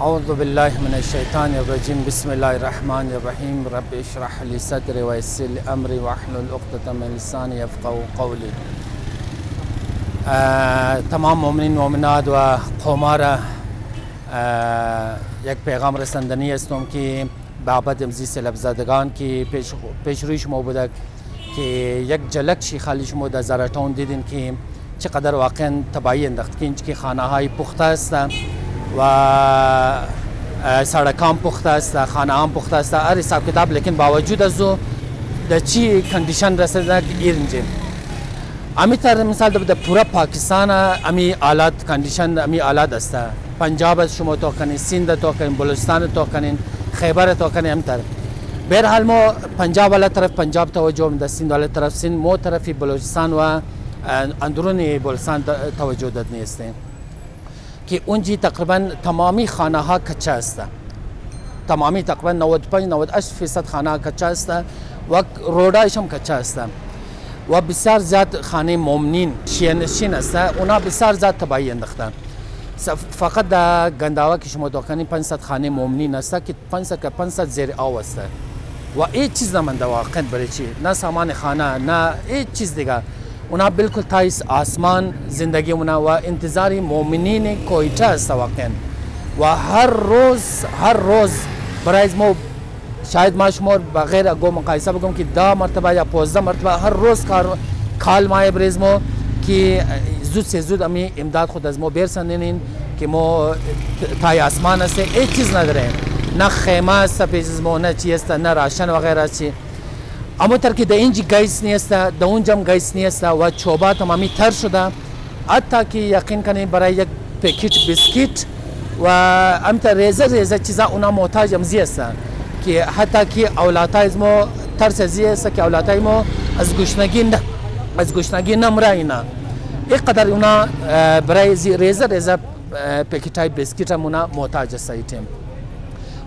اعوذ بالله من الشیطان الرجیم بسم الله الرحمن الرحیم رب اشرح لي صدري ويسر لي امري واحلل عقدة من لساني يفقهوا قولي تمام مؤمنین مؤمنات و قوما را یک پیغام رساندنی هستم که بابت امزی سلب زدگان که پیش, پیش روی شما بوده که یک جلک شی خالی شما در زراتون دیدین که چقدر واقعا تبایی اندخت که خانه های پخته هستند و سړکان پخته است خانهان پخته است هر حساب کتاب لیکن باوجود از او د چی کندیشن رسیدن ایرنجین امی تر مثال در پورا پاکستان امی آلات کندیشن امی آلات است پنجاب شما تو کنین سند تو کنین بلوچستان تو کنین خیبر تو کنین هم تر به حال ما پنجاب والا طرف پنجاب توجه میده سند والا طرف سند مو طرفی بلوچستان و اندرون بلوچستان توجه داد نیستیم که اونجی تقریبا تمامی خانه ها کچه است تمامی تقریبا 95 98 فیصد خانه ها کچه است و رودایش هم کچه است و بسیار زیاد خانه مؤمنین شینشین است اونا بسیار زیاد تبایی انداختن فقط در گنداوه که شما دعا کنید 500 خانه مؤمنین است که 500 که 500 زیر آو است و هیچ چیز نمانده واقعا برای چی نه سامان خانه نه هیچ چیز دیگه اونا بالکل تا इस آسمان زندگی اونا و انتظار مؤمنین کویتا است واقعا و هر روز هر روز برای ما شاید ما شما بغیر اگو مقایسه بگم که ده مرتبه یا 15 مرتبه هر روز کار کال ما برای ما که زود سے زود امی امداد خود از ما برسنین که ما تای آسمان است هیچ چیز نداره نه خیمه است پیش ما نه چی است نه راشن وغیره چی اما که در اینجی گیس نیست در اونجم گیس نیست و چوبا تمامی تر شده حتی که یقین کنید برای یک پکیت بسکیت و امتا ریزه ریزه چیزا اونا محتاج هم هستن که حتی که اولادای ما ترس زی است که اولادای ما از گشنگی نه از گشنگی نمره اینا اینقدر اونا برای زی ریزه ریزه پکیت های بسکیت هم اونا محتاج هستیم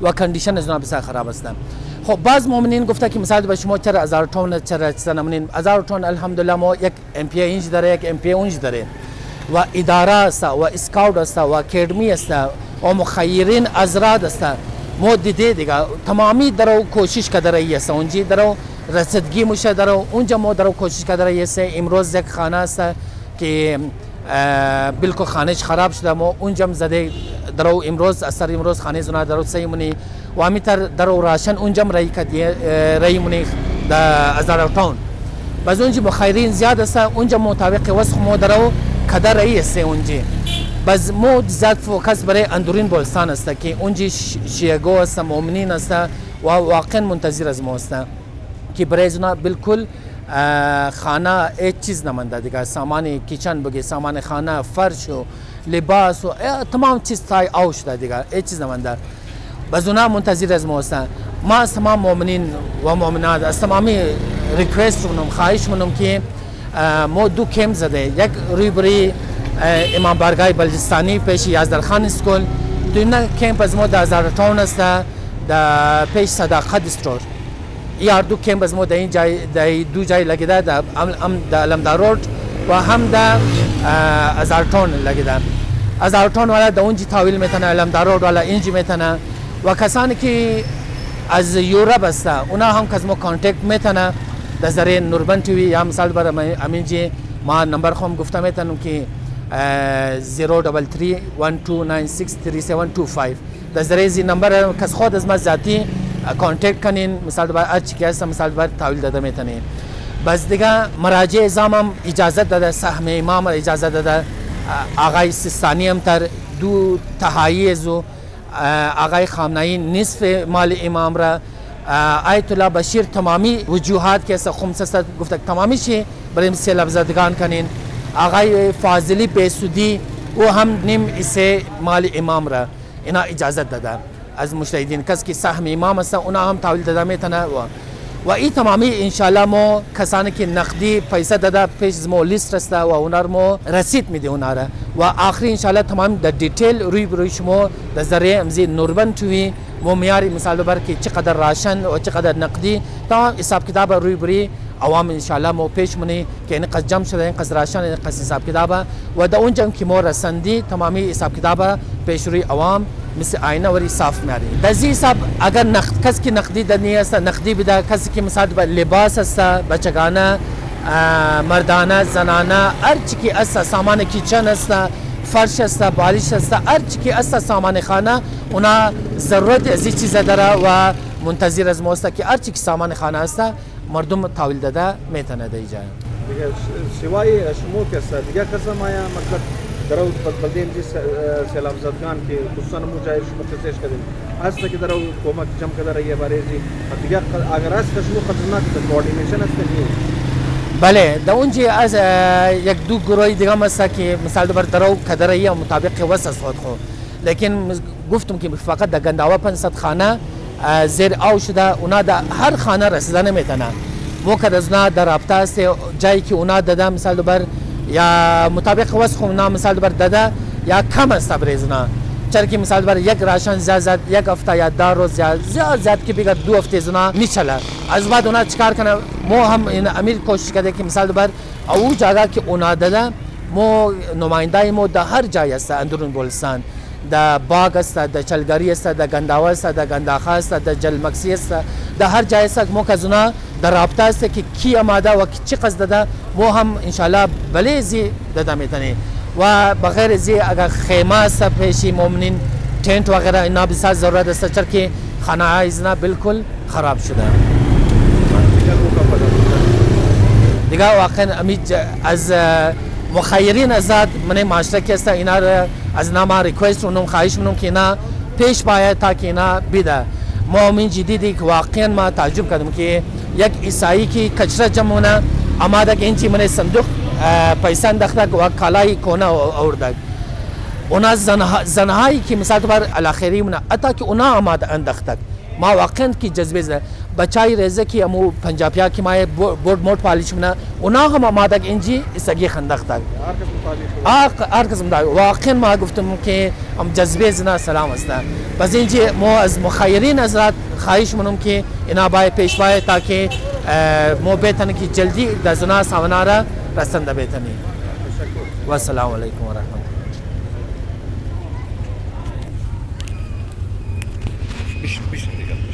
و کندیشن از اونا بسیار خراب هستن خب بعض مؤمنین گفته که مثلا به شما چرا هزار تون چرا چیزا نمونین هزار تون الحمدلله ما یک ام پی اینج داره یک ام پی اونج داره و اداره است و اسکاوت است و اکیدمی است و مخیرین ازراد است ما دیده دیگه تمامی درو کوشش کده رایی است اونجی درو رسیدگی میشه درو اونجا ما درو کوشش کده رایی است امروز یک خانه است که بالکل خانهش خراب شده ما اونجا زده درو امروز اثر امروز خانه زنا درو سیمونی و amittar darorashan унҷам раимунех да аз даравтон баз унҷи бо хайрин зиёд аста унҷа мутавиқи васх мо дарав када раи асте унҷи баз мо зиёд фокас барои андурин болистан аста ки унҷи шияго аста муъминин аста ва воқеан мунтазир аз мо аста ки барои зуна билкул хана ҳеҷ чиз наманда дига самани кичан буги самани хана фаршу либасу тамом чиз тай ав шуда дига ҳеҷ чиз наманда و زنا منتظر از ما هستند ما از تمام مؤمنین و مؤمنات از تمام ریکوست مونم خواهش مونم که ما دو کم زده یک روبری امام بارگاه بلجستانی پیش یزدر خان اسکول دویمه کمپ از ما در زر تاون است در پیش صداقت استور یار دو کمپ از ما در این جای در دو جای لگیده در هم در علمدار روڈ و هم در ازارتون لگیده ازارتون والا در اونجی تاویل میتنه علمدار روڈ والا اینجی میتنه و کسانی که از یورپ هستن اونا هم که ما کانتکت میتونه در ذریعه نوربن تیوی یا مثال برای امینجی ما نمبر خواهم گفته میتونم که 0331296375 در ذریعه زی نمبر کس خود از ما ذاتی کانتکت کنین مثال بر هر چی که هست مثال بر تحویل داده میتونین بس دیگه مراجع ازام هم اجازت داده سهم امام اجازه داده آقای سیستانی هم تر دو تهایی زو آقای خامنائین نصف مال امام را آیت الله بشیر تمامی وجوہات کیسا خم سست گفتگ تمامی چی برای سے لفظتگان کنین آغاہ فاضلی بیسودی او ہم نم اسے مال امام را اجازت ددا از مشرح کس قز کی سہم امام عنا ام طاول ددام تھو و این تمامی انشالله ما کسانی که نقدی پیسه داده پیش ما لیست رسته و اونر ما رسید میده اوناره و آخری انشالله تمام در دیتیل روی بروی شما در ذریعه امزی نوربند توی ما میاری مثال ببر که چقدر راشن و چقدر نقدی تمام حساب کتاب روی بروی عوام ان شاء الله مو پیش منی که این قصد جمع شده این قصد راشن این قصد حساب کتابه و در اونجا که مو رسندی تمامی حساب کتابه پیش روی عوام مثل آینه وری صاف میاری دزی حساب اگر نقد کسی که نقدی دنیا است نقدی بده کسی که مثلا لباس است بچگانه مردانه زنانه هر چی که است سامان کیچن است فرش است بالش است هر چی که است سامان خانه اونا ضرورت از این چیز داره و منتظر از ما است که هر چی که سامان خانه است مردم تحویل داده میتونه دیجا دیگه سوای شما کسا دیگه کسا ما مطلب در او بلده امجی سیلاب زدگان که خصوصا مجاهد شما کسیش کردیم هست که در او کمک جمع کرده رایی برای زی دیگه اگر هست که شما خطرناک در کوردینیشن هست که نیست بله در اونجا از یک دو گروه دیگه هست که مثال دوباره درو کدره یا مطابق وسط خود خو لیکن گفتم که فقط در گنداوا 500 خانه زیر آو شده اونا در هر خانه رسیده نمیتونن موقع از اونا در رابطه است جایی که اونا داده مثال بر یا مطابق وز اونا مثال بر داده یا کم است برای اونا چرا که مثال بر یک راشن زیاد یک هفته یا دار روز زیاد زیاد که بگر دو هفته اونا نیچله از بعد اونا چکار کنه مو هم این امیر کوشش کرده که مثال بر او جاگه که اونا داده مو نماینده مو در هر جای است اندرون بولسان. د باغ است د چلګری است د گنداوه است د گنداخه است د جلمکسی است د هر جای است مو کزونه در رابطه است که کی آماده و چی قصد ده مو هم انشالله بلی زی داده میتنی و بغیر زی اگر خیمه است پیشی مؤمنین تنت وغیره اینا بسیار ضرورت است چرا که خانه ایزنا بالکل خراب شده دیگه واقعا امید از مخیرین ازاد من معاشره که است اینا از نما ریکوست اونم خواهش میکنم که نه پیش باید تا که نه بده ما من جدی دیدی که واقعا ما تعجب کردم که یک عیسایی که کچره جمعونه اما دک این چی من صندوق پیسه انداختک و کالای کونه اوردک اونا زنها زنهایی که مثال بر الاخری اونا اتا که اونا آماده انداختک ما واقعا که جذبه زده Bachai Rezeki amu Pancapya kimaye board mod paylaşımına ona hem amadak inci isagi xandak tak. Her kısım da. Vakin ma guftum ki am cezbe zina selam asta. Bas inci mo az muhayirin azrat xayiş munum ki ina bay peşvaya taki mo betan ki celdi da zina savanara rasanda betani. Ve selamun aleyküm ve rahmetullah. Bişin, bişin dikkat.